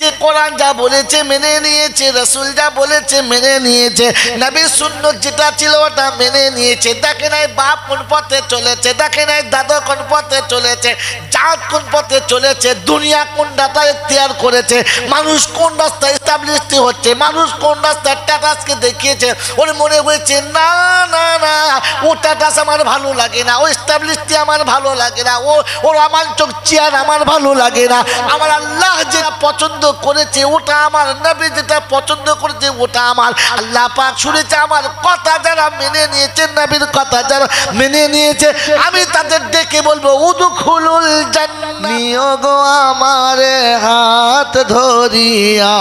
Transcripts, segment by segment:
যে কোরআন যা বলেছে মেনে নিয়েছে, রসুল যা বলেছে মেনে নিয়েছে, নবীর সুন্নত যেটা ছিল ওটা মেনে নিয়েছে। দেখে নাই বাপ কোন পথে চলেছে, দেখে নাই দাদা কোন পথে চলেছে, জাত কোন পথে চলেছে, দুনিয়া কোন ডাটা এখতিয়ার করেছে, মানুষ কোন রাস্তায় এস্টাবলিশড হচ্ছে, মানুষ কোন রাস্তায় টাটাসকে দেখিয়েছে, ওর মনে হয়েছে, না না না, ও টাটাস আমার ভালো লাগে না, ও এস্টাবলিশটি আমার ভালো লাগে না, ও, ওর আমার চোখ চেয়ার আমার ভালো লাগে না, আমার আল্লাহ যেটা পছন্দ করেছে, ওটা আমার নবী যেটা পছন্দ করেছে, ওটা আমার। আল্লাহ পাক শুনেছে আমার কথা যারা মেনে নিয়েছে, নবীর কথা যারা মেনে নিয়েছে, আমি তাদের ডেকে বলব, উদুখুলুল জান্নিয়োগ আমারে হাত ধরিয়া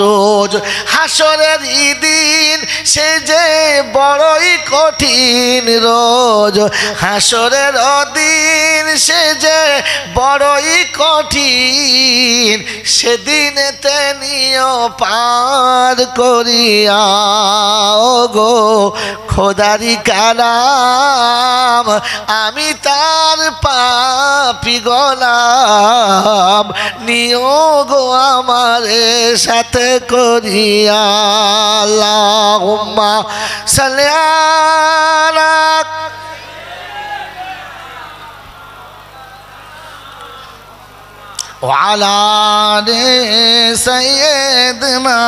রোজ হাসরের দিন সে যে বড়ই কঠিন রোজ হাসরের দিন, সে যে বড়ই কঠিন, সেদিনেতে নিও পার করিয়া গো খোদারি কালাম, আমি তার পাপি গলাম নিও গো আমার সাথে করিয়া আল্লাহুম্মা সাল্লি আলা وعلى آل سيدنا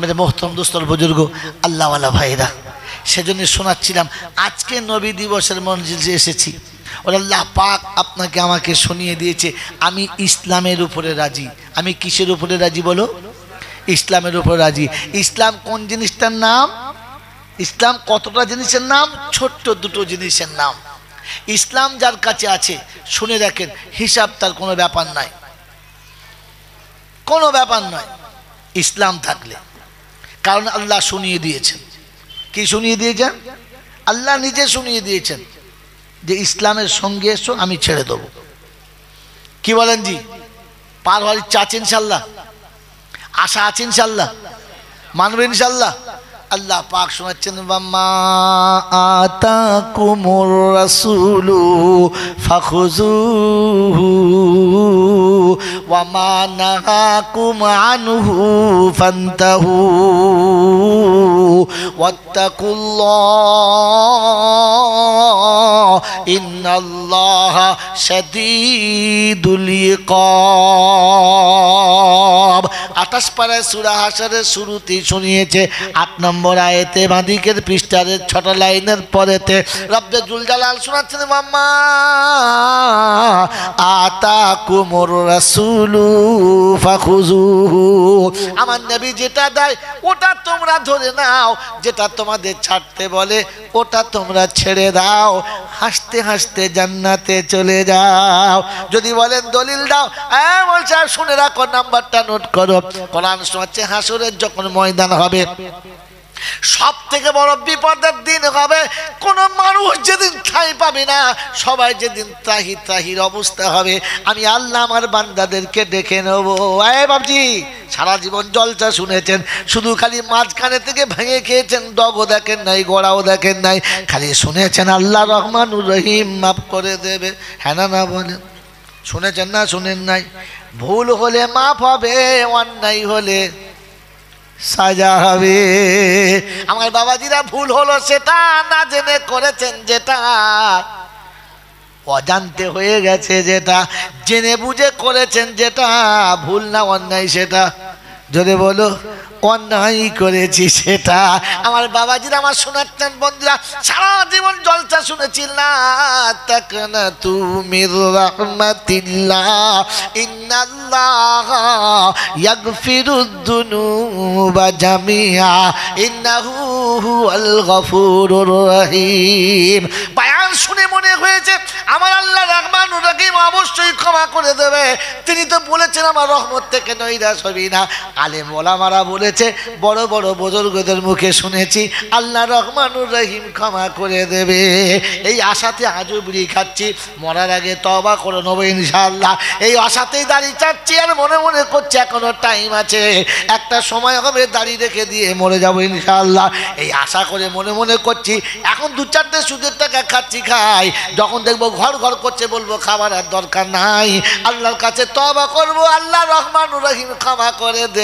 মেরে মোহতম দোস্তর বুজুর্গ আল্লাহওয়ালা ভাইরা সেজন্য শোনাচ্ছিলাম, আজকে নবী দিবসের মঞ্জিলে এসেছি আল্লাহ পাক আপনাকে আমাকে শুনিয়ে দিয়েছে, আমি ইসলামের উপরে রাজি। আমি কিসের উপরে রাজি বলো? ইসলামের উপরে রাজি। ইসলাম কোন জিনিসটার নাম? ইসলাম কতটা জিনিসের নাম? ছোট্ট দুটো জিনিসের নাম। ইসলাম যার কাছে আছে, শুনে দেখেন, হিসাব তার কোনো ব্যাপার নাই। কোনো ব্যাপার নয়, ইসলাম থাকলে। কারণ আল্লাহ শুনিয়ে দিয়েছেন। কি শুনিয়ে দিয়েছেন? আল্লাহ নিজে শুনিয়ে দিয়েছেন যে ইসলামের সঙ্গে এসো, আমি ছেড়ে দেবো। কি বলেন জি? পার হওয়ার ইচ্ছা আছে ইনশাল্লাহ? আশা আছে ইনশাল্লাহ? মানবে ইনশাল্লাহ? আল্লাহ পাক শোনাচ্ছেন বাম্মা আতা কুমুর রাসুলু ফাখুজুহু ওয়ামা নাহাকুম আনহু ফান্তাহু ওয়াত্তাকুল্লাহ ইন্নাল্লাহ শাদীদুল ইকাব। আঠাশ পাড়ায় সুরা হাসারের শুরুতেই শুনিয়েছে, আট নম্বর আয়েতে বাঁদিকের পৃষ্ঠারের ছটা লাইনের পরেতে রব্বে জুলজালাল শোনাচ্ছেন, মাম্মা আতা কুমর রাসুলু আমার নবী যেটা দেয়, ওটা তোমরা ধরে নাও, যেটা তোমাদের ছাড়তে বলে, ওটা তোমরা ছেড়ে দাও। হাসতে হাসতে জান্নাতে চলে যাও। যদি বলেন দলিল দাও হ্যাঁ বলছে, আর শুনে রাখো, নাম্বারটা নোট করো। কোরআন শোনাচ্ছে হাসুরের যখন ময়দান হবে। সব থেকে বড় বিপদের দিন হবে, কোন মানুষ যেদিন ঠাই পাবে না, সবাই যেদিন ত্রাহি ত্রাহির অবস্থা হবে, আমি আল্লাহ আমার বান্দাদেরকে ডেকে নেব। এ বাবজি সারা জীবন জলচা শুনেছেন, শুধু খালি মাঝখানে থেকে ভেঙে খেয়েছেন, ডগও দেখেন নাই, গোড়াও দেখেন নাই, খালি শুনেছেন আল্লাহ রহমানুর রহিম মাফ করে দেবে। হ্যাঁ না না বলেন। শুনেছেন না, শুনেন নাই? ভুল হলে মাফ হবে, অন্যায় হলে সাজা হবে আমার বাবাজিরা ভুল হলো, সেটা না জেনে করেছেন যেটা। অজান্তে হয়ে গেছে যেটা, জেনে বুঝে করেছেন যেটা, ভুল না অন্যায় সেটা। যদি বলো, অন্যায় করেছি সেটা, আমার বাবাজিরা, আমার শোনাচ্ছেন বন্ধুরা, সারা জীবন জলসা শুনেছি না। তুমি জামিয়া, ইন্নাহু রহিম। বায়ান শুনে মনে হয়েছে, আমার আল্লাহ রহমান রহিম অবশ্যই ক্ষমা করে দেবে। তিনি তো বলেছেন, আমার রহমত থেকে নৈরাশ হবি না। আলেম ওলামারা বলেছে, বড় বড় বুজুর্গদের মুখে শুনেছি, আল্লাহ রহমানুর রহিম ক্ষমা করে দেবে। এই আশাতে আজও বিড়ি খাচ্ছি, মরার আগে তবা করে নেব ইনশাআল্লাহ। এই আশাতেই দাঁড়িয়ে চাচ্ছি আর মনে মনে করছি এখনও টাইম আছে। একটা সময় হবে দাঁড়িয়ে রেখে দিয়ে মরে যাব ইনশাআল্লাহ। এই আশা করে মনে মনে করছি, এখন দু চারটে সুদের টাকা খাচ্ছি, খাই। যখন দেখব ঘর ঘর করছে, বলব খাবার আর দরকার নাই। আল্লাহর কাছে তবা করব, আল্লাহ রহমানুর রহিম ক্ষমা করে দেবে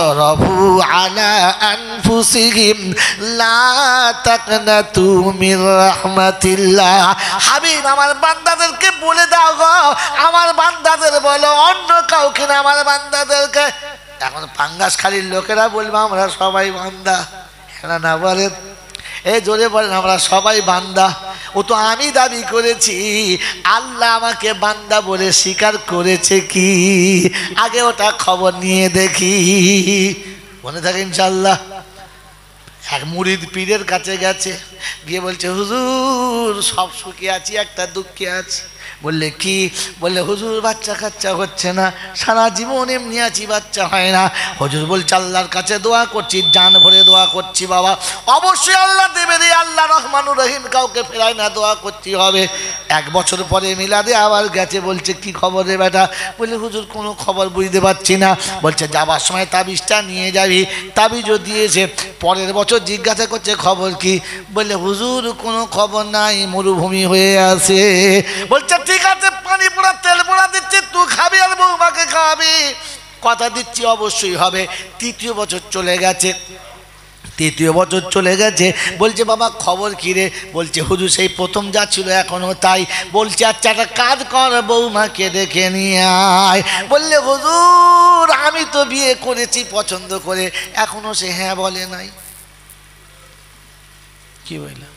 আল্লাযীনা আসরাফু আলা আনফুসিহিম লা তাকনাতু মির রাহমাতিল্লাহ হাবিব, আমার বান্দাদেরকে বলে দাও গো। আমার বান্দাদের বলো, অন্য কাউকে না, আমার বান্দাদেরকে। এখন পাঙ্গাস খালির লোকেরা বলবে, আমরা সবাই বান্দা। না বলেন এই জোরে বলেন, আমরা সবাই বান্দা। ও তো আমি দাবি করেছি, আল্লাহ আমাকে বান্দা বলে স্বীকার করেছে কি? আগে ওটা খবর নিয়ে দেখি। মনে থাকে ইনশাল্লাহ এক মুরিদ পীরের কাছে গেছে, গিয়ে বলছে, হুজুর, সব সুখে আছি, একটা দুঃখে আছি। বললে, কি? বললে, হুজুর, বাচ্চা কাচ্চা হচ্ছে না। সারা জীবন এমনি আছি, বাচ্চা হয় না। হুজুর বলছে, আল্লাহর কাছে দোয়া করছি, জান ভরে দোয়া করছি বাবা। অবশ্যই আল্লাহ দেবে রে, আল্লাহ রহমানুর রহিম, কাউকে ফেরায় না দোয়া করতে হবে। এক বছর পরে মিলাদে আবার গেছে, বলছে, কি খবর রে বেটা? বলে হুজুর, কোনো খবর বুঝতে পারছি না। বলছে, যাবার সময় তাবিজটা নিয়ে যাবি। তাবিজও দিয়েছে। পরের বছর জিজ্ঞাসা করছে, খবর কি? বললে, হুজুর, কোনো খবর নাই, মরুভূমি হয়ে আছে। বলছে ঠিক আছে পানি পোড়া তেল পোড়া দিচ্ছি তুই খাবি আর বৌমাকে খাওয়াবি? কথা দিচ্ছি, অবশ্যই হবে। তৃতীয় বছর চলে গেছে। তৃতীয় বছর চলে গেছে। বলছে, বাবা, খবর কি রে? বলছে, হুজুর, সেই প্রথম যা ছিল এখনও তাই। বলছে আচ্ছা একটা কাজ কর বৌমাকে দেখে নিয়ে আয়। বললে, হুজুর, আমি তো বিয়ে করেছি পছন্দ করে। এখনও সে হ্যাঁ বলে নাই। কি বললাম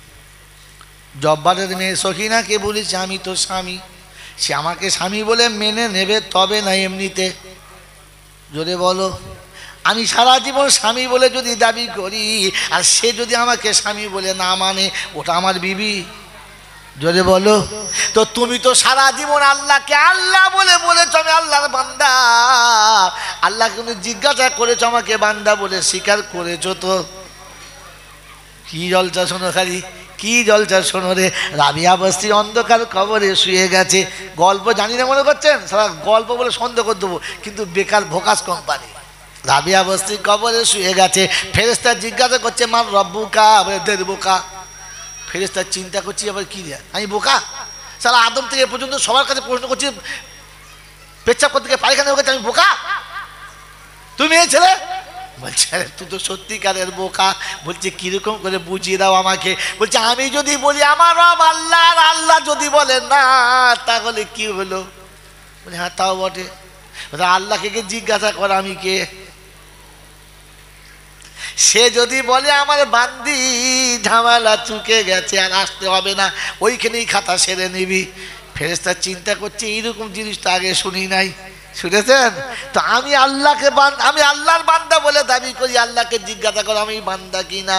জব্বারের মেয়ে সখিনাকে বলেছে, আমি তো স্বামী। সে আমাকে স্বামী বলে মেনে নেবে তবে না এমনিতে। জোরে বলো। আমি সারা জীবন স্বামী বলে যদি দাবি করি, আর সে যদি আমাকে স্বামী বলে না মানে ওটা আমার বিবি। জোরে বলো। তো তুমি তো সারা জীবন আল্লাহকে আল্লাহ বলে বলেছ, আমি আল্লাহর বান্দা। আল্লাহ তুমি জিজ্ঞাসা করেছ, আমাকে বান্দা বলে স্বীকার করেছ তো। কি জলচা শোনো খালি। কি জলচা শোনো রে? রাবিয়া বস্তি অন্ধকার কবরে শুয়ে গেছে। গল্প জানি না মনে করছেন? সারা গল্প বলে সন্দেহ করে দেবো। কিন্তু বেকার ভোকাস কোম্পানি। রাবিয়া বস্তি কবরে শুয়ে গেছে। ফেরেস্তা জিজ্ঞাসা করছে, মার রব্বুকা দের বোকা? ফেরেস্তা চিন্তা করছি, আবার কি রে? আমি বোকা? সারা আদম থেকে পর্যন্ত সবার কাছে প্রশ্ন করছি, পেচ্ছাপ করতে পায়খানা হয়ে গেছে, আমি বোকা? তুমি এই ছেলে? বলছে, আরে তুই তো সত্যিকারের বোকা। বলছে, কীরকম করে বুঝিয়ে দাও আমাকে। বলছে, আমি যদি বলি, আমার রব আল্লাহ আল্লাহ যদি বলে, না, তাহলে কি হলো? বলে হ্যাঁ তাও বটে। আল্লাহকে কে জিজ্ঞাসা কর আমি কে? সে যদি বলে, আমার বান্দি, ঝামেলা চুকে গেছে, আর আসতে হবে না, ওইখানেই খাতা সেরে নিবি। ফেরেস্তা চিন্তা করছে, এইরকম জিনিসটা আগে শুনি নাই। শুনেছেন? তো আমি আল্লাহকে আমি আল্লাহর বান্দা বলে দাবি করি, আল্লাহকে জিজ্ঞাসা করো, আমি বান্দা কি না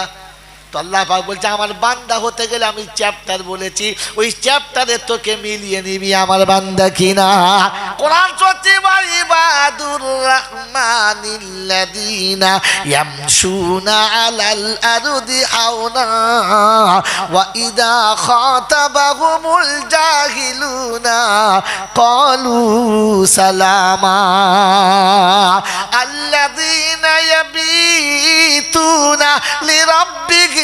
তো আল্লাহ পাক বলছে, আমার বান্দা হতে গেলে আমি চ্যাপ্টার বলেছি। ওই চ্যাপ্টারে তোকে মিলিয়ে নিবি আমার বান্দা কিনা। কোরআন সত্যি ইবাদুর রহমানিল্লাযীনা ইয়ামশুনা আলাল আরদি হাওনা ওয়া ইদা খাতাবাহুমুল জাহিলুনা ক্বালু সালামা আল্লাযীনা ইয়াবিতুনা লিরাব্বিহিম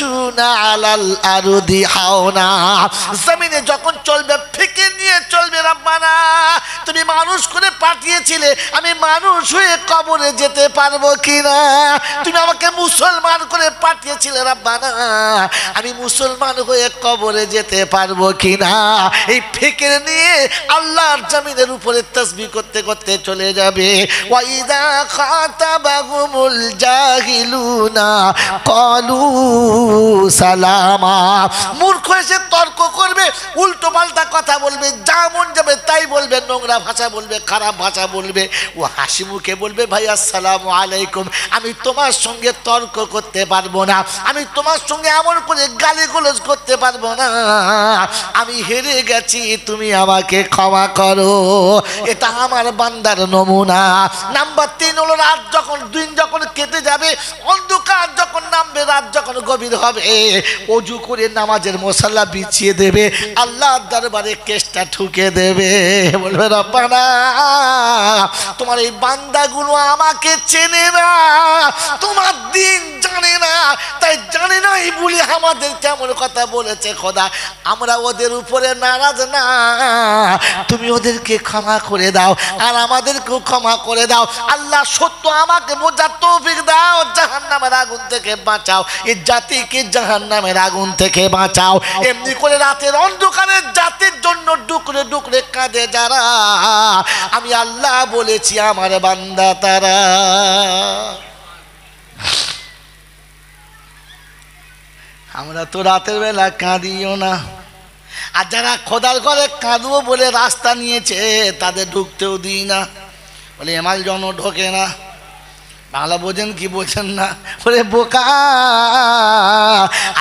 ইয়ামশুনা আলাল আরুদি হাওনা। জমিনে যখন চলবে ফিকে নিয়ে চলবে রব্বানা। তুমি মানুষ করে পাঠিয়েছিলে, আমি মানুষ হয়ে কবরে যেতে পারব কিনা? তুমি আমাকে মুসলমান করে পাঠিয়েছিলে রব্বানা। আমি মুসলমান হয়ে কবরে যেতে পারব কিনা? এই ফিকের নিয়ে আল্লাহর জমিনের উপরে তসবি করতে করতে চলে যাবে। ওয়াইদা খাতাবাহুমুল জাহিলুনা কলু সালামা। মূর্খ এসে তর্ক করবে উল্টো পাল্টা কথা বলবে, যা মন যাবে, তাই বলবে, নোংরা ভাষা বলবে, খারাপ ভাষা বলবে। ও হাসি মুখে বলবে, ভাই, আসসালামু আলাইকুম। আমি তোমার সঙ্গে তর্ক করতে পারব না। আমি তোমার সঙ্গে এমন করে গালিগুলোজ করতে পারব না। আমি হেরে গেছি, তুমি আমাকে ক্ষমা করো। এটা আমার বান্দার নমুনা। নাম্বার তিন হলো রাত যখন, দিন যখন কেটে যাবে, অন্ধকার যখন নামবে রাত যখন গভীর হবে, অজু করে নামাজের মশলা বিছিয়ে দেবে আল্লাহ দরবারে কেসটা ঠুকে দেবে। বলবে, রব্বানা, তোমার এই বান্দাগুলো আমাকে চেনে না, তোমার দিন জানে না, তাই জানে না এই বলি আমাদের কেমন কথা বলেছে খোদা। আমরা ওদের উপরে নারাজ না। তুমি ওদেরকে ক্ষমা করে দাও আর আমাদেরকেও ক্ষমা করে দাও। আল্লাহ সত্য আমাকে বোঝার তৌফিক দাও জাহান নামের আগুন থেকে বাঁচাও এই জাতিকে জাহান নামের আগুন থেকে বাঁচাও। এমনি করে রাতের অন্ধকারে জাতির জন্য ডুকরে ডুকরে কাঁদে যারা। আমি আল্লাহ বলেছি, আমার বান্দা তারা। আমরা তো রাতের বেলা কাঁদিও না। আর যারা খোদার ঘরে কাঁদবো বলে রাস্তা নিয়েছে, তাদের ঢুকতেও দিই না। বলে এমাল জন ঢোকে না। বাংলা বোঝেন কি বোঝেন না? বলে, বোকা,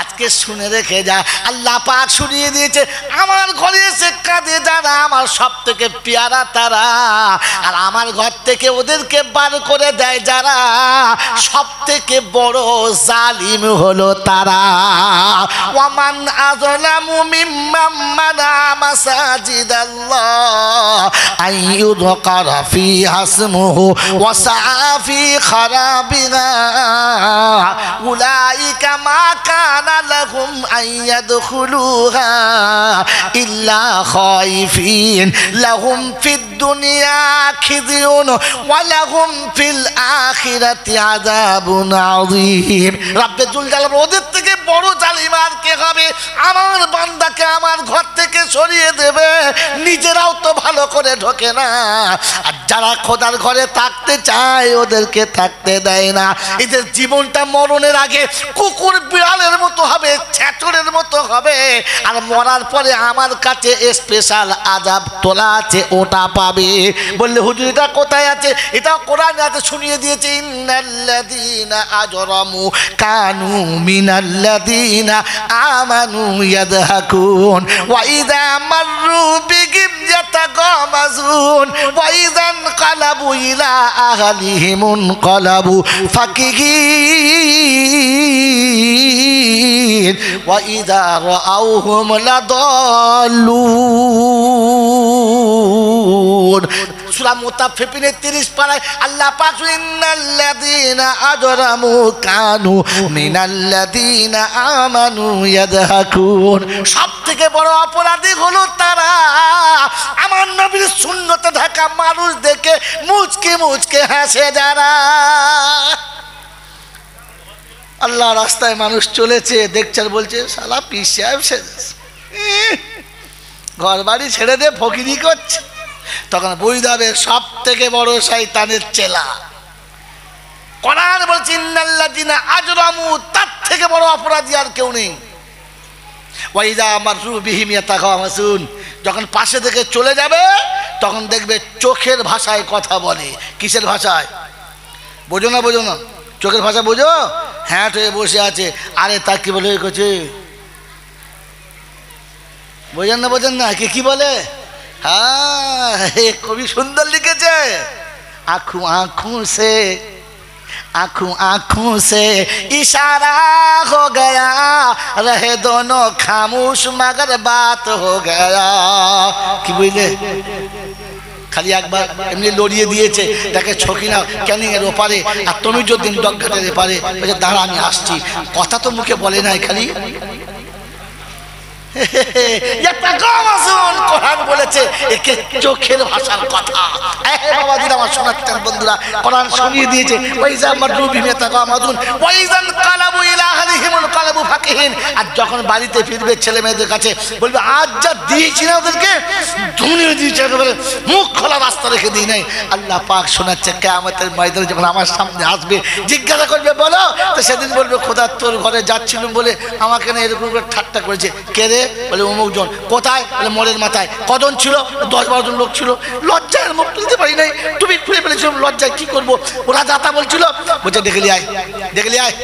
আজকে শুনে রেখে যা। আল্লাহ পাক শুনিয়ে দিয়েছে, আমার ঘরে এসে কাঁদে যারা, আমার সব থেকে পেয়ারা তারা। আর আমার ঘর থেকে ওদেরকে বার করে দেয় যারা, সব থেকে বড় জালিম হলো তারা। ওয়ামান আজলামু মিম্মাম মানা মাসাজিদাল্লাহ আইয়ুযকারা ফি হাসমুহু ওয়া সাআ خرابها أولئك ما كان لهم أن يدخلوها إلا خائفين لهم في الدنيا خزي ولهم في الآخرة عذاب عظيم رب জুল জালাল ওদের থেকে বড় জালিম আর কে হবে আমার বান্দাকে আমার ঘর থেকে সরিয়ে দেবে নিজেরাও তো ভালো করে ঢোকে না আর যারা খোদার ঘরে থাকতে চায়, ওদেরকে থাকতে দেয় না। এদের জীবনটা মরণের আগে কুকুর বিড়ালের মতো হবে ছ্যাচরের মতো হবে, আর মরার পরে আমার কাছে স্পেশাল আজাব তোলা আছে, ওটা পাবে। বললে, হুজুর, এটা কোথায় আছে? এটা কোরআন আছে, শুনিয়ে দিয়েছে, ইন্নাল্লাযীনা আজরামু কানু মিনাল্লাযীনা আমানু ইয়াদহাকুন ওয়া ইযা মাররু বিহিম ইয়াতাগামাজুন ওয়া ইযা انقلبوا إلى أهلهم انقلبوا فكهين وإذا رأوهم لضالون সূরা মুতাফফিফিনের 30 পারায় আল্লাহ পাক ইন্নাল্লাযীনা আজরামু কানু মিনাল্লাযীনা আমানু ইয়াদহাকুন সবথেকে বড় অপরাধী হলো তারা আমার নবীর শূন্যতে ঢাকা মানুষ দেখে মুচকে মুচকে হাসে যারা। আল্লাহ রাস্তায় মানুষ চলেছে, দেখছে বলছে সালা পিস সাহেব সেজেছে। ঘর বাড়ি ছেড়ে দে ফকিরি করছে। তখন বৈদাবে সব থেকে বড় শয়তানের চেলা। কোরআন বলছে, ইন্নাল্লাযিনা আজরামু তার থেকে বড় অপরাধী আর কেউ নেই। ওয়াইদা আমার বিহিম ইয়াতাগামাসুন। যখন পাশে থেকে চলে যাবে, তখন দেখবে চোখের ভাষায় কথা বলে। কিসের ভাষায়? বোঝো না বোঝো না। চোখের ভাষা বোঝো? হ্যাঁ হয়ে বসে আছে। আরে তা কি বলে করছে বোঝেন না বোঝেন না কে কি বলে? হ্যাঁ কবি সুন্দর লিখেছে। আখু, আঁখু সে आंखों आंखों से इशारा हो गया रहे दोनों खामोश मगर बात हो गया কি বুঝলে খালি একবার এমনি লড়িয়ে দিয়েছে তাকে ছকি না ক্যানিং এর ওপারে আর তুমি যদি ডগঘাটের এপারে বলছে দাঁড়া আমি আসছি কথা তো মুখে বলে নাই খালি একটা গাম আসুন আর যখন বাড়িতে ফিরবে ছেলে মেয়েদের কাছে, বলবে, আজ যা দিয়েছি না ওদেরকে ধুনিয়ে দিয়েছে মুখ খোলা রাস্তা রেখে দিই নাই। আল্লাহ পাক শোনাচ্ছে, কেয়ামতের ময়দানে যখন আমার সামনে আসবে, জিজ্ঞাসা করবে, বলো? তো সেদিন বলবে, খোদা তোর ঘরে যাচ্ছিলাম বলে আমাকে না এরকম করে ঠাট্টা করেছে। কে রে? বলে অমুক জন কোথায়? বলে মোড়ের মাথায়। কজন ছিল? দশ বারো জন লোক ছিল। লজ্জায় মুখ তুলতে পারি নাই। তুমি খুলে ফেলেছিলাম, লজ্জায় কি করব? ওরা যাতা বলছিল, বলছে দেখলি আয় দেখলি আয়,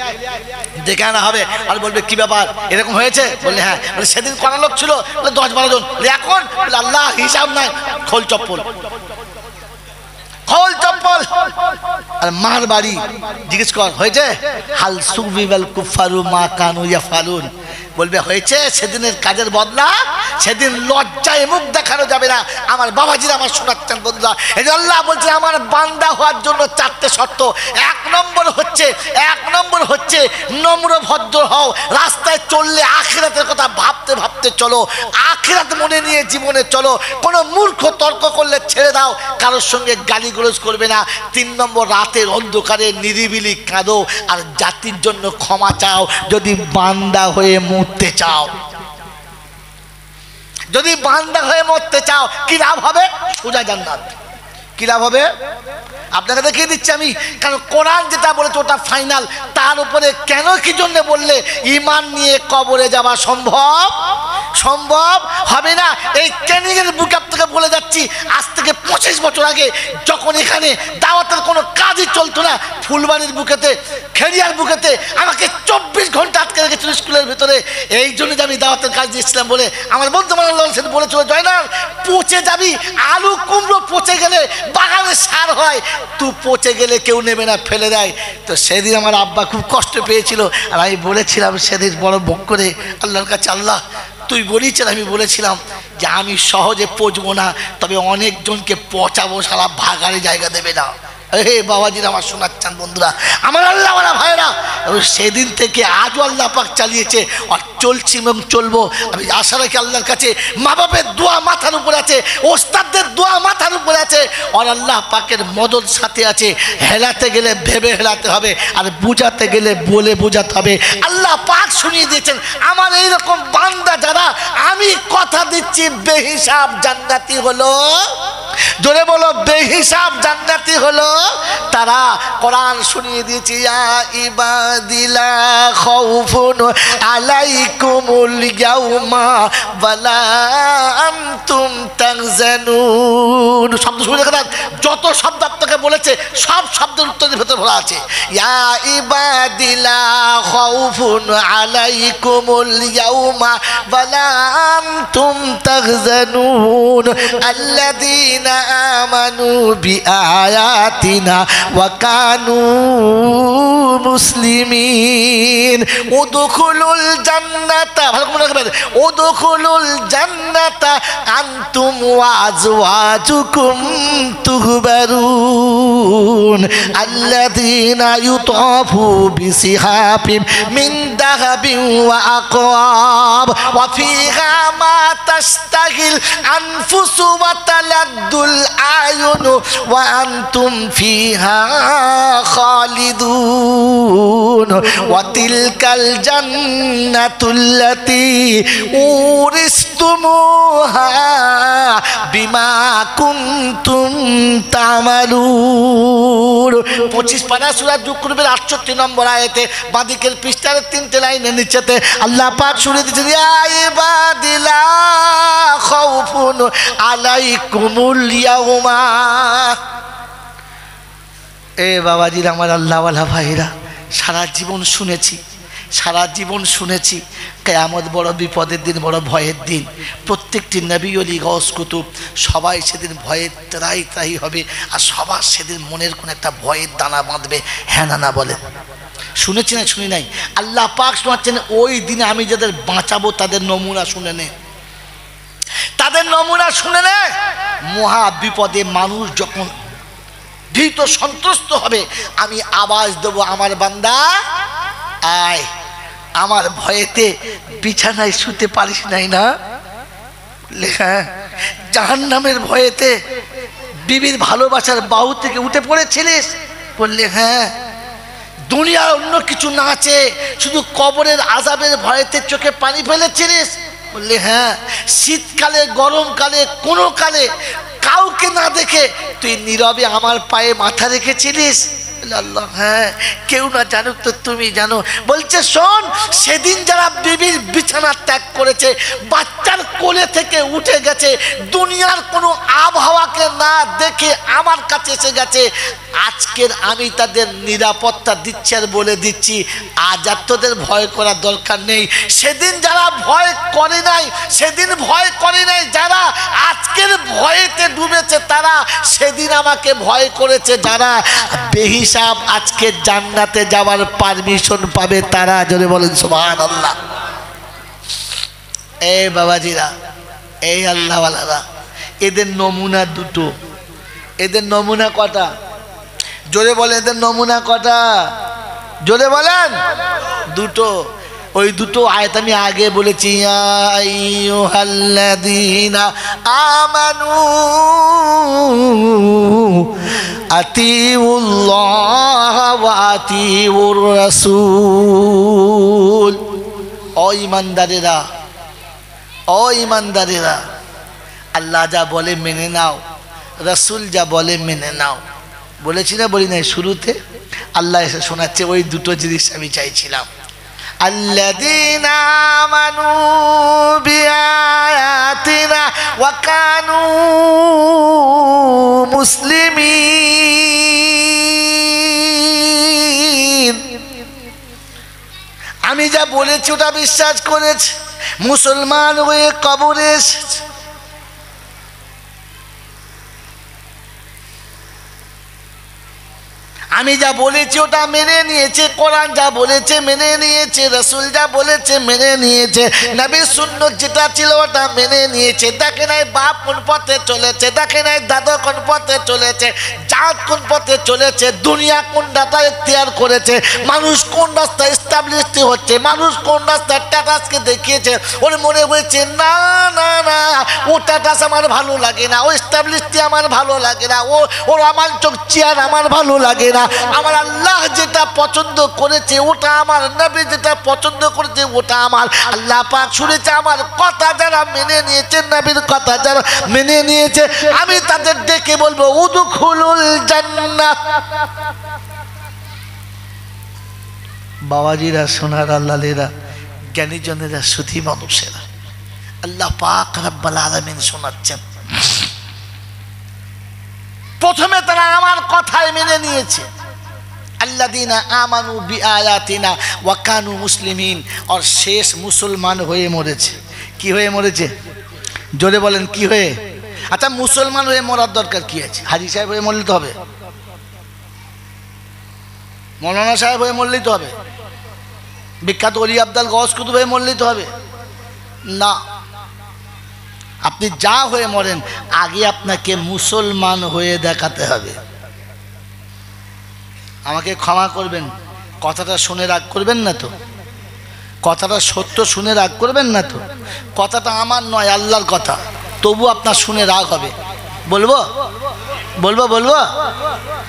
দেখে আনা হবে। আর বলবে, কি ব্যাপার? এরকম হয়েছে? বললে হ্যাঁ। বলে, সেদিন কটা লোক ছিল? বলে, দশ বারো জন। এখন? আল্লাহ হিসাব নাই। খোল চপ্পল। খোল চপ্পল। আর মার বাড়ি, জিজ্ঞেস কর, হয়েছে? হাল সুবিবাল কুফারু মা কানু ইয়াফালুন বলবে, হয়েছে? সেদিনের কাজের বদলা, সেদিন লজ্জায় মুখ দেখানো যাবে না। আমার বাবাজির আমার শোনাচ্ছেন, বন্ধুরা। এই আল্লাহ বলছে, আমার বান্দা হওয়ার জন্য চারটে শর্ত। এক নম্বর হচ্ছে, এক নম্বর হচ্ছে, নম্র ভদ্র হও। রাস্তায় চললে আখিরাতের কথা ভাবতে ভাবতে চলো। আখিরাত মনে নিয়ে জীবনে চলো। কোনো মূর্খ তর্ক করলে ছেড়ে দাও। কারোর সঙ্গে গালিগুলোজ করবে না। তিন নম্বর রাতের অন্ধকারে নিরিবিলি কাঁদো, আর জাতির জন্য ক্ষমা চাও, যদি বান্দা হয়ে মরতে চাও। যদি বান্দা হয়ে মরতে চাও, কি লাভ হবে? সোজা জান্নাত। কি লাভ হবে? আপনাকে দেখিয়ে দিচ্ছি আমি, কারণ কোরআন যেটা বলেছে ওটা ফাইনাল। তার উপরে কেন কি জন্য বললে, ইমান নিয়ে কবরে যাওয়া সম্ভব? সম্ভব হবে না। এই ক্যানিংয়ের বুক থেকে বলে যাচ্ছি, আজ থেকে পঁচিশ বছর আগে যখন এখানে দাওয়াতের কোনো কাজই চলতো না, ফুলবাড়ির বুকেতে খেরিয়ার বুকেতে, আমাকে চব্বিশ ঘণ্টা আটকে রেখেছিল স্কুলের ভিতরে। এই জন্য আমি দাওয়াতের কাজ দিয়েছিলাম বলে আমার বন্ধু মাল্লাহ সেদিন বলেছিল, জয়নাল, পচে যাবি, আলু কুমড়ো পচে গেলে বাগানে সার হয় তুই পচে গেলে কেউ নেবে না, ফেলে দেয়। তো সেদিন আমার আব্বা খুব কষ্ট পেয়েছিল, আর আমি বলেছিলাম, সেদিন বড় ভোগ করে, আল্লাহর কাছে আল্লাহ তুই বলেছিস আমি বলেছিলাম যে আমি সহজে পচবো না, তবে অনেকজনকে পচাবো সারা ভাগারে জায়গা দেবে না। হে বাবাজির, আমার শোনাচ্ছেন বন্ধুরা, আমার আল্লাহ ভাইরা এবং সেদিন থেকে আজও আল্লাহ পাক চালিয়েছে, আর চলছি এবং চলবো। আমি আশা রাখি আল্লাহর কাছে মা বাপের দোয়া মাথার উপরে আছে, ওস্তাদদের দোয়া মাথার উপরে আছে, আর আল্লাহ পাকের মদত সাথে আছে। হেলাতে গেলে ভেবে হেলাতে হবে, আর বুঝাতে গেলে বলে বোঝাতে হবে। আল্লাহ পাক শুনিয়ে দিয়েছেন, আমার এইরকম বান্দা যারা, আমি কথা দিচ্ছি, বেহিসাব জান্নাতি হলো। জোরে বলো, বেহিসাব জান্নাতি হলো তারা কোরআন শুনিয়ে দিয়েছে, ইয়া ইবাদিলা খাউফুন আলাইকুমুল ইয়াউমা ওয়ালা আনতুম তাহজানুন। শব্দ শুনে দেখেন যত শব্দ আপনাকে বলেছে, সব শব্দের উত্তরের ভেতর ভরা আছে। ইয়া ইবাদিলা খাউফুন আলাইকুমুল ইয়াউমা ওয়ালা আনতুম তাহজানুন। আল্লাযীনা আমানু বিআয়াতিনা ওয়া কানু মুসলিমিন উদখুলুল জান্নাতা ভালো করে রাখবেন। উদখুলুল জান্নাতা আনতুম ওয়া আজওয়াজুকুম তুহবারুন আল্লাযীনা ইউতাফু বিসিহাফিম মিন দাহাবিন ওয়া আকওয়াব ওয়া ফিহা মা তাশতাহিল আনফুসু ওয়া তালাদ্দুল ওয়া আনতুম ফিহা খালিদুন। ওয়া তিলকাল জান্নাতুল্লাতী উরিসতুমুহা বিমা কুনতুম তামালুন। পঁচিশ পারা সুরা জুকুরবের আটষট্টি নম্বর আয়তে বাদিকের পৃষ্ঠার তিনটে লাইনের নিচেতে আল্লাহ পাক শুনে দিচ্ছেন আলাইকুমুল এ বাবাজির আমার আল্লাহওয়ালা ভাইরা, সারা জীবন শুনেছি, সারা জীবন শুনেছি, কেয়ামত বড় বিপদের দিন, বড় ভয়ের দিন। প্রত্যেকটি নবী অলি গস কুতুব, সবাই সেদিন ভয়ের ত্রাই ত্রাই হবে, আর সবার সেদিন মনের কোনো একটা ভয়ের দানা বাঁধবে হ্যাঁ না বলে। শুনেছি না, শুনি নাই? আল্লাহ পাক শোনাচ্ছেন, ওই দিনে আমি যাদের বাঁচাবো, তাদের নমুনা শুনে নে। তাদের নমুনা শুনে নে। মহা বিপদে মানুষ যখন ভীত সন্ত্রস্ত হবে, আমি আওয়াজ দেবো, আমার বান্দা, আয়। আমার ভয়েতে বিছানায় শুতে পারিস নাই না? হ্যাঁ। জাহান নামের ভয়েতে বিবির ভালোবাসার বাহু থেকে উঠে পড়েছিলিস? বললে হ্যাঁ। দুনিয়ার অন্য কিছু না আছে শুধু কবরের আজাবের ভয়েতে চোখে পানি ফেলেছিলিস? বললে হ্যাঁ শীতকালে, গরমকালে, কোনো কালে কাউকে না দেখে তুই নীরবে আমার পায়ে মাথা রেখেছিলিস? হ্যাঁ কেউ না জানুক তো তুমি জানো। বলছে, শোন, সেদিন যারা বিবির বিছানা ত্যাগ করেছে বাচ্চার কোলে থেকে উঠে গেছে। দুনিয়ার কোনো আবহাওয়াকে না দেখে আমার কাছে এসে গেছে। আজকের আমি তাদের নিরাপত্তা দিচ্ছি আর বলে দিচ্ছি, আজ আর তোদের ভয় করার দরকার নেই। সেদিন যারা ভয় করে নাই, সেদিন ভয় করে নাই, যারা আজকের ভয়েতে ডুবেছে, তারা সেদিন আমাকে ভয় করেছে, যারা বেহিসাব আজকে জান্নাতে যাওয়ার পারমিশন পাবে, তারা জোরে বলেন সুবহান আল্লাহ এ বাবাজিরা, এই আল্লাহওয়ালারা, এদের নমুনা দুটো। এদের নমুনা কটা? জোরে বলে এদের নমুনা কটা? জোরে বলেন। দুটো। ওই দুটো আয়াত আমি আগে বলেছি আমানু আতিউল্লাহ আতিউর রাসূল। ও ইমানদারেরা ও ইমানদারেরা আল্লাহ যা বলে মেনে নাও রসুল যা বলে মেনে নাও বলেছি না বলি নাই শুরুতে আল্লাহ এসে শোনাচ্ছে ওই দুটো জিনিস আমি চাইছিলাম الذين آمنوا بآياتنا وكانوا مسلمين আমি যা বলেছি ওটা বিশ্বাস করেছে মুসলমান হয়ে কবরে এসেছে আমি যা বলেছি ওটা মেনে নিয়েছে, কোরআন যা বলেছে মেনে নিয়েছে, রসুল যা বলেছে মেনে নিয়েছে নবী শূন্য যেটা ছিল ওটা মেনে নিয়েছে। দেখে নাই বাপ কোন পথে চলেছে দেখে নাই দাদা কোন পথে চলেছে, জাত কোন পথে চলেছে, দুনিয়া কোন ডাটা এখতিয়ার করেছে, মানুষ কোন রাস্তায় এস্টাবলিশড হচ্ছে, মানুষ কোন রাস্তায় টাটাসকে দেখিয়েছে, ওর মনে হয়েছে, না না না, ও টাটাস আমার ভালো লাগে না, ও এস্টাবলিশটি আমার ভালো লাগে না, ও, ওর আমার চোখ চেয়ার আমার ভালো লাগে না। আমার আল্লাহ যেটা পছন্দ করেছে, ওটা আমার নবী যেটা পছন্দ করেছে, ওটা আমার আল্লাহ পাক শুনেছে, আমার কথা যারা মেনে নিয়েছে, নবীর কথা যারা মেনে নিয়েছে, আমি তাদের ডেকে বলব, উদুখুলুল জান্নাহ বাবাজিরা, সোনার আল্লাহেরা জ্ঞানীজনেরা, সুধী মানুষেরা, আল্লাহ পাক রাব্বাল আলামিন শোনাচ্ছেন। প্রথমে তারা আমার কথায় মেনে নিয়েছে। আল্লাদিনা আমানু বি আয়াতিনা ওয়াকানু মুসলিমিন। আর শেষ মুসলমান হয়ে মরেছে। কি হয়ে মরেছে? জোরে বলেন, কি হয়ে? আচ্ছা মুসলমান হয়ে মরার দরকার কি আছে? হাজি সাহেব হয়ে মরলে তো হবে। মৌলানা সাহেব হয়ে মরলেই তো হবে। বিখ্যাত অলি আবদাল গস কুতুব হয়ে মরলেই তো হবে। না আপনি যা হয়ে মরেন, আগে আপনাকে মুসলমান হয়ে দেখাতে হবে। আমাকে ক্ষমা করবেন, কথাটা শুনে রাগ করবেন না তো? কথাটা সত্য শুনে রাগ করবেন না তো? কথাটা আমার নয়, আল্লাহর কথা। তবু আপনার শুনে রাগ হবে। বলব? বলব বলব?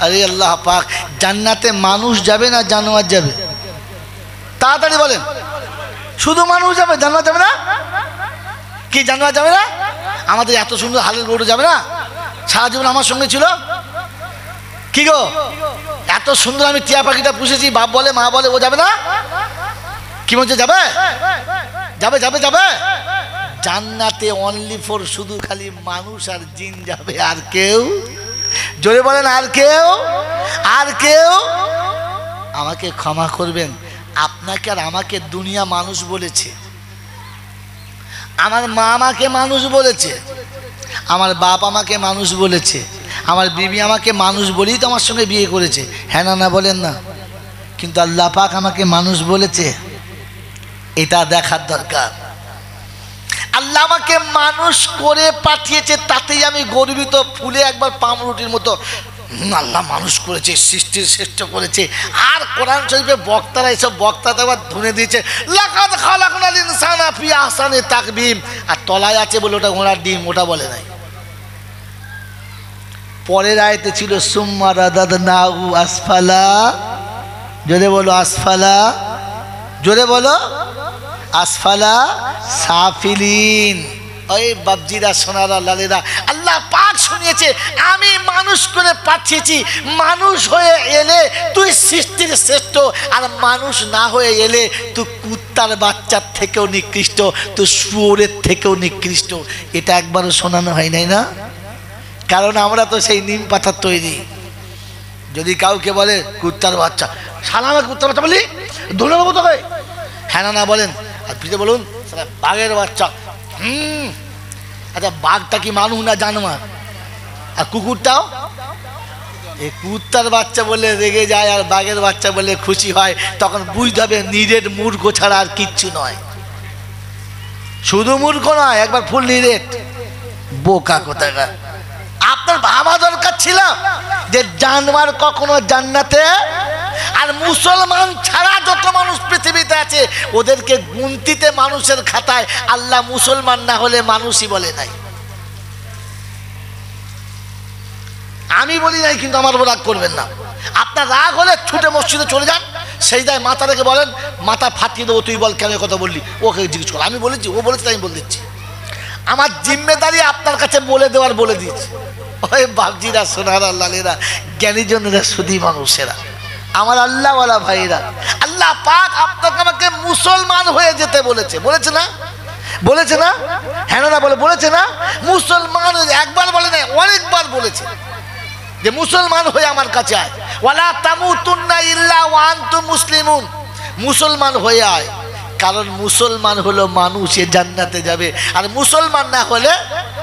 আরে আল্লাহ পাক, জান্নাতে মানুষ যাবে না জানোয়ার যাবে? তাড়াতাড়ি বলেন। শুধু মানুষ যাবে, জানোয়ার যাবে না? কি, জানোয়ার যাবে না? আমাদের এত সুন্দর হালের গরু যাবে না? সারা জীবন আমার সঙ্গে ছিল? কি গো? এত সুন্দর আমি টিয়া পাখিটা পুষেছি, বাপ বলে, মা বলে, ও যাবে না? কি বলছে, যাবে? যাবে যাবে যাবে? জান্নাতে অনলি ফর শুধু খালি মানুষ আর জিন যাবে, আর কেউ? জোরে বলেন, আর কেউ? আর কেউ? আমাকে ক্ষমা করবেন। আপনাকে আর আমাকে দুনিয়া মানুষ বলেছে। আমার মা আমাকে মানুষ বলেছে। আমার বাপ আমাকে মানুষ বলেছে। আমার বিবি আমাকে মানুষ বলেই তো আমার সঙ্গে বিয়ে করেছে। হ্যাঁ না না বলেন না। কিন্তু আল্লাহ পাক আমাকে মানুষ বলেছে। এটা দেখার দরকার। আল্লাহ আমাকে মানুষ করে পাঠিয়েছে তাতেই আমি গর্বিত। ফুলে একবার পামরুটির মতো হুম, আল্লাহ মানুষ করেছে, সৃষ্টির শ্রেষ্ঠ করেছে। আর কোরআন শরীফে বক্তারা এসব বক্তাতে আবার ধুনে দিয়েছে আহসানি তাকবিম। আর তলায় আছে বলে ওটা ঘোড়ার ডিম, ওটা বলে নাই। পরের আয়তে ছিল, সুম্মা রাদাদ নাহু আসফালা। জোরে বলো, আসফালা। জোরে বলো, আসফালা সাফিলিন। ওই বাবজিরা সোনারা লালেরা আল্লাহ পাক শুনিয়েছে, আমি মানুষ করে পাঠিয়েছি, মানুষ হয়ে এলে তুই সৃষ্টির শ্রেষ্ঠ, আর মানুষ না হয়ে এলে তুই কুত্তার বাচ্চার থেকেও নিকৃষ্ট, তুই শুয়োরের থেকেও নিকৃষ্ট। এটা একবারও শোনানো হয় নাই না? কারণ আমরা তো সেই নিম পাতার তৈরি। যদি কাউকে বলে কুত্তার বাচ্চা সালামে কুত্তার বাচ্চা বলি ধরে নেব তোকে? হ্যাঁ না বলেন। আর পিঠে বলুন বাঘের বাচ্চা। হুম। আচ্ছা বাঘটা কি মানুষ না জানোয়ার? আর কুকুরটাও? এই কুত্তার বাচ্চা বলে রেগে যায় আর বাঘের বাচ্চা বলে খুশি হয়, তখন বুঝতে হবে নিরেট মূর্খ ছাড়া আর কিচ্ছু নয়। শুধু মূর্খ নয়, একবার ফুল নিরেট। বোকা কোথাকার। আপনার ভাবা দরকার ছিল যে জানোয়ার কখনো জান্নাতে আর মুসলমান ছাড়া যত মানুষ পৃথিবীতে আছে, ওদেরকে গুনতিতে মানুষের খাতায় আল্লাহ মুসলমান না হলে মানুষই বলে নাই। আমি বলি নাই, কিন্তু আমার রাগ করবেন না। আপনার রাগ হলে ছুটে মসজিদে চলে যান সেই দায় মাথা রেখে বলেন, মাথা ফাটিয়ে দেবো, তুই বল কেন কথা বললি? ওকে জিজ্ঞেস কর। আমি বলেছি, ও বলেছে আমি বলে দিচ্ছি। আমার জিম্মেদারি আপনার কাছে বলে দেওয়ার বলে দিয়েছি। ওই বাবজিরা সোনারা লালেরা জ্ঞানীজনেরা, সুদী মানুষেরা। আমার আল্লাহওয়ালা ভাইরা। আল্লাহ পাক আপনাকে আমাকে মুসলমান হয়ে যেতে বলেছে। বলেছে না? বলেছে না? হ্যাঁ না বলে, বলেছে না? মুসলমান একবার বলে না অনেকবার বলেছে। যে মুসলমান হয়ে আমার কাছে আয়। ওয়ালা তামু তুন্না ইল্লা ওয়ান তু মুসলিমুন। মুসলমান হয়ে আয়। কারণ মুসলমান হলো মানুষ, এ জান্নাতে যাবে। আর মুসলমান না হলে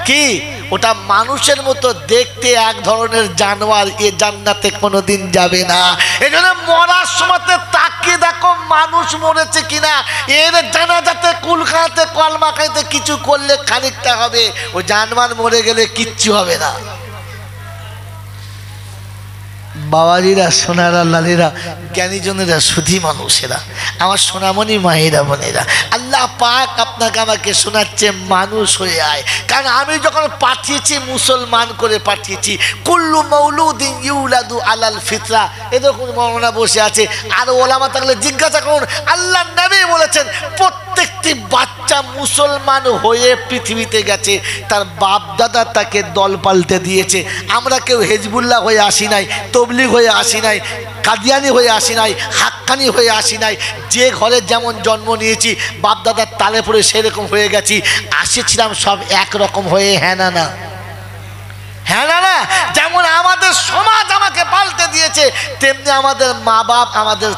কি? ওটা মানুষের মতো দেখতে এক ধরনের জানোয়ার, এ জান্নাতে কোনোদিন যাবে না। এই জন্য মরার সময়তে তাকিয়ে দেখো, মানুষ মরেছে কিনা। এর জানাজাতে কুলখাতে কলমা খাইতে কিছু করলে খানিকটা হবে। ও জানোয়ার মরে গেলে কিচ্ছু হবে না। বাবাজিরা, সোনারা লালেরা জ্ঞানীজনেরা, সুধী মানুষেরা, আমার সোনামণি মায়েরা বোনেরা, আল্লাহ পাক আপনাকে আমাকে শোনাচ্ছে মানুষ হয়ে আয়। কারণ আমি যখন পাঠিয়েছি, মুসলমান করে পাঠিয়েছি, কুল্লু মৌলুদ্দিন ইউলাদু আলাল ফিতরা এরকম মৌলানা বসে আছে। আর ওলামা থাকলে জিজ্ঞাসা করুন আল্লাহ নবী বলেছেন প্রত্যেকটি বাচ্চা মুসলমান হয়ে পৃথিবীতে গেছে, তার বাপ দাদা তাকে দল পাল্টে দিয়েছে। আমরা কেউ হেজবুল্লাহ হয়ে আসি নাই, তবলিগ হয়ে আসি নাই, কাদিয়ানি হয়ে আসি নাই, হাক্কানি হয়ে আসি নাই। যে ঘরে যেমন জন্ম নিয়েছি বাপ দাদার তালে পড়ে সেরকম হয়ে গেছি। আসেছিলাম সব একরকম হয়ে হ্যাঁ না না। হ্যাঁ না যেমন আমাদের সমাজ আমাকে পাল্টে দিয়েছে, তেমনি আমাদের মা বাপ, আমাদের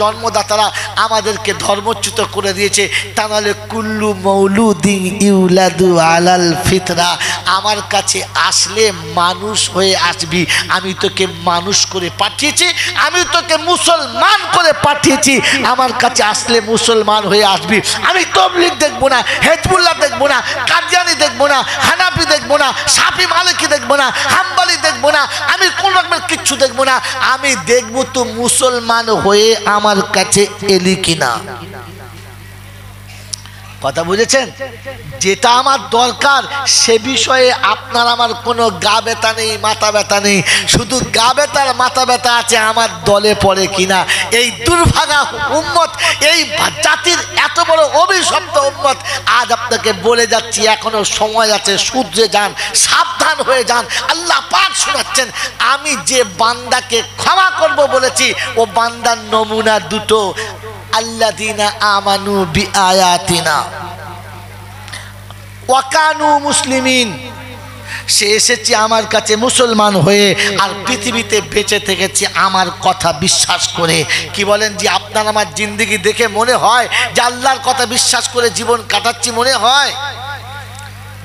জন্মদাতারা আমাদেরকে ধর্মচ্যুত করে দিয়েছে। তা নাহলে কুল্লু মৌলুদিন ইউলাদু আলাল ফিতরা, আমার কাছে আসলে মানুষ হয়ে আসবি। আমি তোকে মানুষ করে পাঠিয়েছি, আমি তোকে মুসলমান করে পাঠিয়েছি। আমার কাছে আসলে মুসলমান হয়ে আসবি। আমি তবলিগ দেখব না, হেজবুল্লাহ দেখব না, কাদিয়ানি দেখব না, হানাফি দেখব না, সাফি মালিকি দেখব না। হাম্বালি দেখব না, আমি কোন রকমের কিচ্ছু দেখব না, আমি দেখব তো মুসলমান হয়ে আমার কাছে এলি কিনা। কথা বুঝেছেন? যেটা আমার দরকার, সে বিষয়ে আপনার আমার কোনো গা ব্যথা নেই, মাথা ব্যথা নেই। শুধু গা ব্যথার মাথা ব্যথা আছে, আমার দলে পড়ে কিনা। এই দুর্ভাগা উম্মত, এই জাতির এত বড় অভিশপ্ত উম্মত, আজ আপনাকে বলে যাচ্ছি, এখনও সময় আছে, সূর্যে যান, সাবধান হয়ে যান। আল্লাহ পাক শোনাচ্ছেন, আমি যে বান্দাকে ক্ষমা করব বলেছি, ও বান্দার নমুনা দুটো আল্লাদিনা আমানু বি আয়াতিনা ওয়াকানু মুসলিমিন। সে এসেছে আমার কাছে মুসলমান হয়ে আর পৃথিবীতে বেঁচে থেকেছে আমার কথা বিশ্বাস করে। কি বলেন যে আপনার আমার জিন্দিগি দেখে মনে হয় যে আল্লাহর কথা বিশ্বাস করে জীবন কাটাচ্ছি মনে হয়?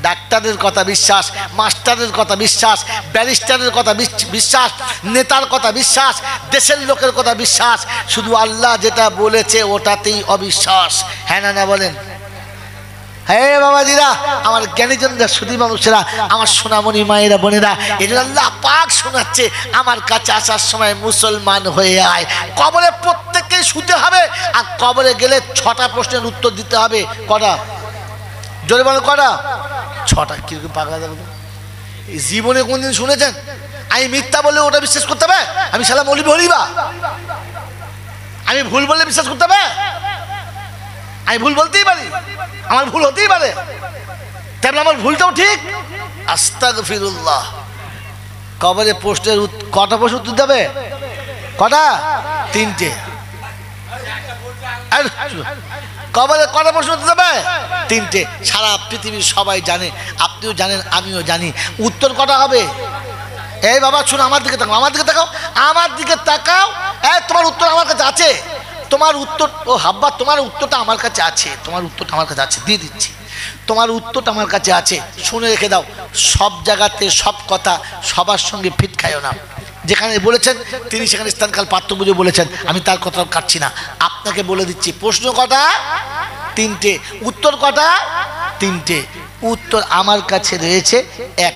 ডাক্তারের কথা বিশ্বাস মাস্টারের কথা বিশ্বাস ব্যারিস্টারের কথা বিশ্বাস, নেতার কথা বিশ্বাস, দেশের লোকের কথা বিশ্বাস, শুধু আল্লাহ যেটা বলেছে ওটাতেই অবিশ্বাস। হ্যাঁ না না বলেন? হ্যাঁ বাবাজিরা, আমার জ্ঞানীজনরা সুদী মানুষেরা, আমার সোনামণি মায়েরা, বোনেরা এই আল্লাহ পাক শোনাচ্ছে, আমার কাছে আসার সময় মুসলমান হয়ে আয়। কবরে প্রত্যেককে শুতে হবে, আর কবরে গেলে ছটা প্রশ্নের উত্তর দিতে হবে। কটা? জোরে বলো, কটা? ছটা কীরকম পাগলা দেখো তো। এই জীবনে কোনদিন শুনেছেন? আমি মিথ্যা বলে ওটা বিশ্বাস করতে হবে? আমি সালাম বলি বলিবা? আমি ভুল বললে বিশ্বাস করতে হবে? আমি ভুল বলতেই পারি। আমার ভুল হতেই পারে। তেমন আমার ভুলটাও ঠিক। আস্তাক ফিরুল্লাহ কবরে পোস্টের কটা প্রশ্ন উত্তর দেবে? কটা? তিনটে। আর কবরে কটা প্রশ্ন উত্তর দেবে তিনটে। সারা পৃথিবীর সবাই জানে। আপনিও জানেন, আমিও জানি। উত্তর কটা হবে? এই বাবা, শুনো, আমার দিকে তাকাও, আমার দিকে তাকাও, আমার দিকে তাকাও। এই, তোমার উত্তর আমার কাছে আছে? তোমার উত্তর, ও হাব্বা, তোমার উত্তরটা আমার কাছে আছে। তোমার উত্তরটা আমার কাছে আছে, দিয়ে দিচ্ছি। তোমার উত্তরটা আমার কাছে আছে। শুনে রেখে দাও। সব জায়গাতে সব কথা, সবার সঙ্গে ফিট খাইও না। যেখানে বলেছেন, তিনি সেখানে স্থানকাল পাত্র বুঝে বলেছেন। আমি তার কথা কাটছি না। আপনাকে বলে দিচ্ছি, প্রশ্ন কটা? তিনটে। উত্তর কটা? তিনটে। উত্তর আমার কাছে রয়েছে এক।